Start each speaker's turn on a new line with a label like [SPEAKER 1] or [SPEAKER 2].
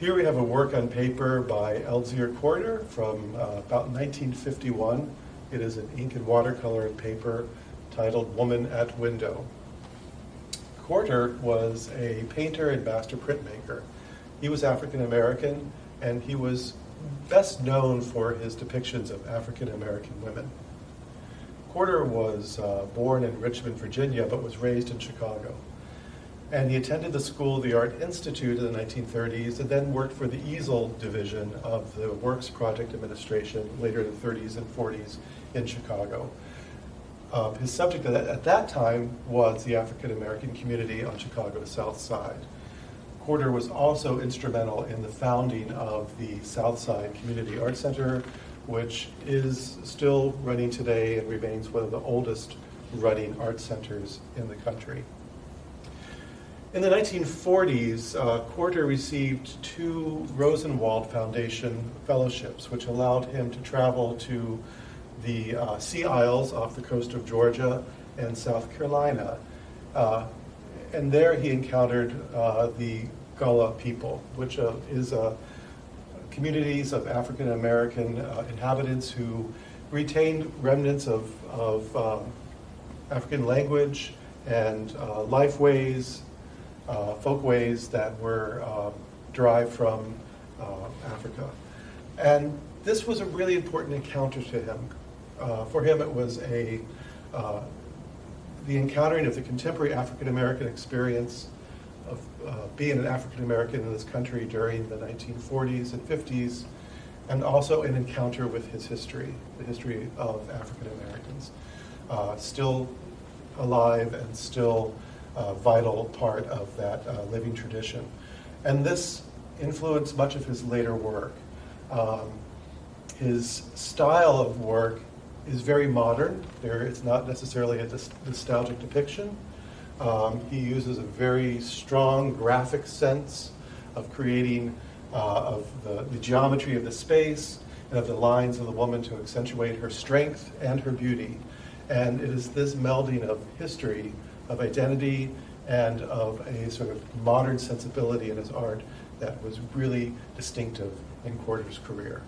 [SPEAKER 1] Here we have a work on paper by Eldzier Cortor from uh, about 1951. It is an ink and watercolor paper titled Woman at Window. Cortor was a painter and master printmaker. He was African American and he was best known for his depictions of African American women. Cortor was uh, born in Richmond, Virginia, but was raised in Chicago. And he attended the School of the Art Institute in the 1930s and then worked for the easel division of the Works Project Administration later in the 30s and 40s in Chicago. Uh, his subject at, at that time was the African American community on Chicago's South Side. Cortor was also instrumental in the founding of the South Side Community Art Center, which is still running today and remains one of the oldest running art centers in the country. In the 1940s, uh, Cortor received two Rosenwald Foundation fellowships, which allowed him to travel to the uh, Sea Isles off the coast of Georgia and South Carolina. Uh, and there he encountered uh, the Gullah people, which uh, is uh, communities of African American inhabitants who retained remnants of, of um, African language and life ways uh, folkways that were uh, derived from uh, Africa. And this was a really important encounter to him. Uh, for him, it was a uh, the encountering of the contemporary African American experience of uh, being an African American in this country during the 1940s and 50s, and also an encounter with his history, the history of African Americans, still alive and still uh, vital part of that uh, living tradition. And this influenced much of his later work. Um, his style of work is very modern. There, it's not necessarily a nostalgic depiction. Um, he uses a very strong graphic sense of creating uh, of the, the, geometry of the space and of the lines of the woman to accentuate her strength and her beauty. And it is this melding of history of identity and of a sort of modern sensibility in his art that was really distinctive in Cortor's career.